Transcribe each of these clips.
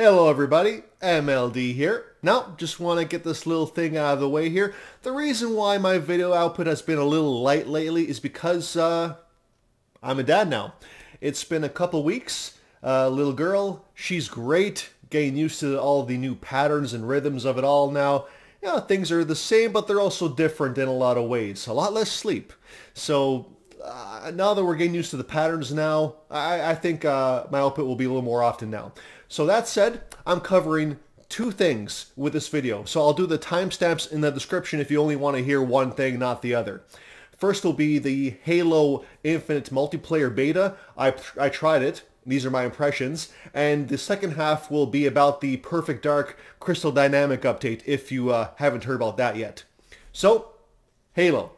Hello everybody, MLD here. Now, just want to get this little thing out of the way here. The reason why my video output has been a little light lately is because uh, I'm a dad now. It's been a couple weeks. Uh, little girl, she's great, getting used to all the new patterns and rhythms of it all now. Know, things are the same, but they're also different in a lot of ways. A lot less sleep. So uh, now that we're getting used to the patterns now, I, I think uh, my output will be a little more often now. So that said, I'm covering two things with this video. So I'll do the timestamps in the description if you only want to hear one thing, not the other. First will be the Halo Infinite multiplayer beta. I, I tried it. These are my impressions. And the second half will be about the Perfect Dark Crystal Dynamic update if you uh, haven't heard about that yet. So, Halo.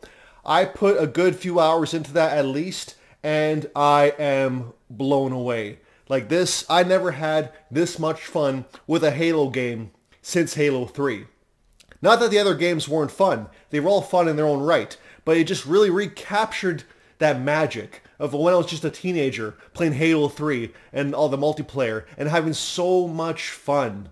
I put a good few hours into that at least, and I am blown away. Like this, I never had this much fun with a Halo game since Halo 3. Not that the other games weren't fun. They were all fun in their own right. But it just really recaptured that magic of when I was just a teenager playing Halo 3 and all the multiplayer and having so much fun.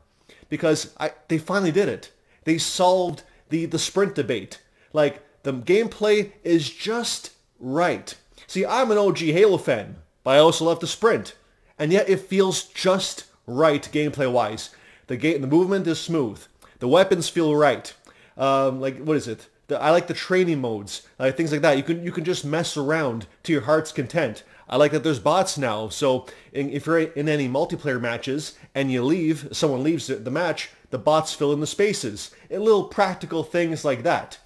Because I, they finally did it. They solved the, the sprint debate. Like, the gameplay is just right. See, I'm an OG Halo fan, but I also love the sprint and yet it feels just right gameplay-wise. The game, the movement is smooth. The weapons feel right. Um, like what is it? The, I like the training modes, things like that. You can you can just mess around to your heart's content. I like that there's bots now, so in, if you're in any multiplayer matches and you leave, someone leaves the match, the bots fill in the spaces. And little practical things like that.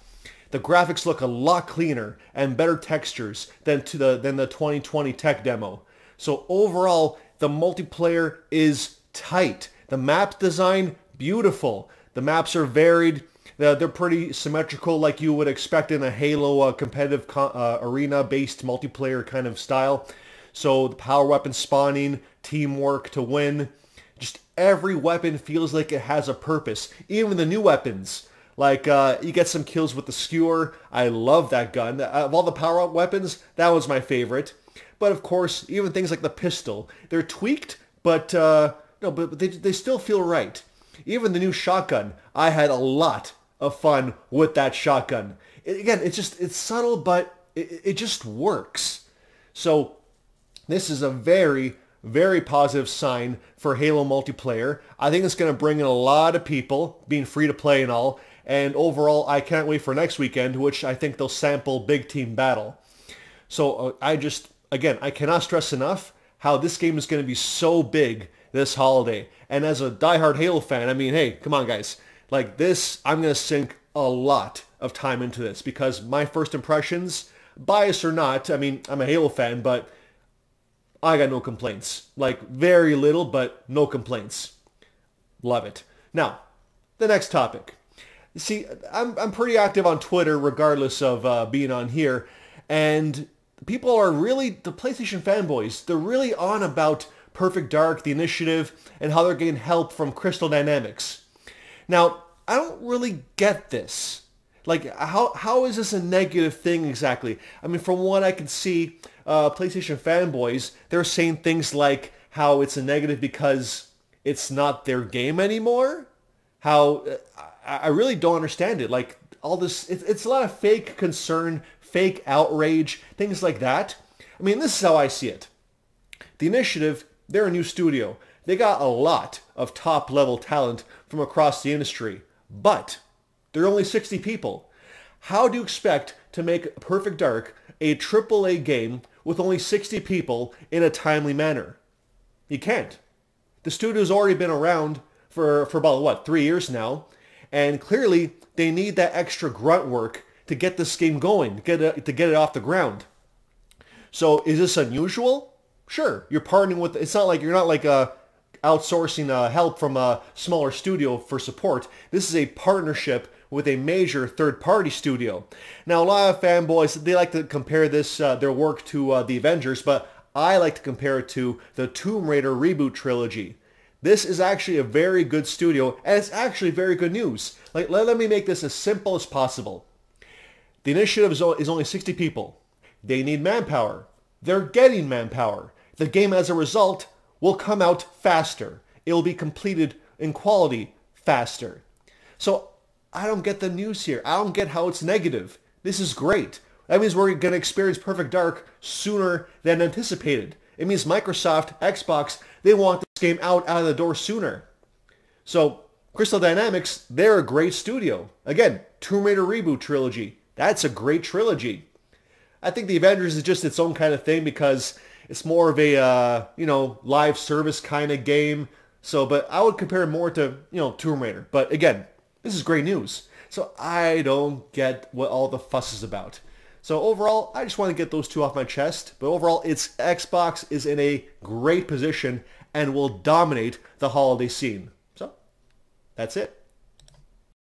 The graphics look a lot cleaner and better textures than to the than the 2020 tech demo. So overall, the multiplayer is tight. The map design, beautiful. The maps are varied. They're pretty symmetrical like you would expect in a Halo uh, competitive uh, arena-based multiplayer kind of style. So the power weapon spawning, teamwork to win. Just every weapon feels like it has a purpose. Even the new weapons. Like, uh, you get some kills with the skewer. I love that gun. Of all the power-up weapons, that was my favorite. But of course, even things like the pistol, they're tweaked, but uh, no, but they they still feel right. Even the new shotgun, I had a lot of fun with that shotgun. It, again, it's just it's subtle, but it, it just works. So this is a very very positive sign for Halo multiplayer. I think it's going to bring in a lot of people, being free to play and all. And overall, I can't wait for next weekend, which I think they'll sample Big Team Battle. So uh, I just again, I cannot stress enough how this game is going to be so big this holiday. And as a diehard Halo fan, I mean, hey, come on, guys. Like this, I'm going to sink a lot of time into this because my first impressions, bias or not, I mean, I'm a Halo fan, but I got no complaints. Like, very little, but no complaints. Love it. Now, the next topic. See, I'm, I'm pretty active on Twitter regardless of uh, being on here. And people are really, the PlayStation fanboys, they're really on about Perfect Dark, the initiative, and how they're getting help from Crystal Dynamics. Now, I don't really get this. Like, how how is this a negative thing exactly? I mean, from what I can see, uh, PlayStation fanboys, they're saying things like how it's a negative because it's not their game anymore. How uh, I really don't understand it. Like all this, it's, a lot of fake concern, fake outrage, things like that. I mean, this is how I see it. The Initiative, they're a new studio. They got a lot of top-level talent from across the industry, but they're only 60 people. How do you expect to make Perfect Dark a AAA game with only 60 people in a timely manner? You can't. The studio's already been around for, for about, what, three years now, and clearly they need that extra grunt work to get this game going, to get it, to get it off the ground. So is this unusual? Sure, you're partnering with. It's not like you're not like uh, outsourcing uh, help from a smaller studio for support. This is a partnership with a major third-party studio. Now, a lot of fanboys they like to compare this uh, their work to uh, the Avengers, but I like to compare it to the Tomb Raider reboot trilogy. This is actually a very good studio, and it's actually very good news. Like, let, let me make this as simple as possible. The initiative is only 60 people. They need manpower. They're getting manpower. The game, as a result, will come out faster. it will be completed in quality faster. So I don't get the news here. I don't get how it's negative. This is great. That means we're going to experience Perfect Dark sooner than anticipated. It means Microsoft, Xbox, they want game out out of the door sooner. So Crystal Dynamics, they're a great studio. Again, Tomb Raider reboot trilogy. That's a great trilogy. I think the Avengers is just its own kind of thing because it's more of a uh, you know live service kind of game. So, but I would compare more to you know Tomb Raider. But again, this is great news. So I don't get what all the fuss is about. So overall, I just want to get those two off my chest. But overall, it's Xbox is in a great position and will dominate the holiday scene. So that's it.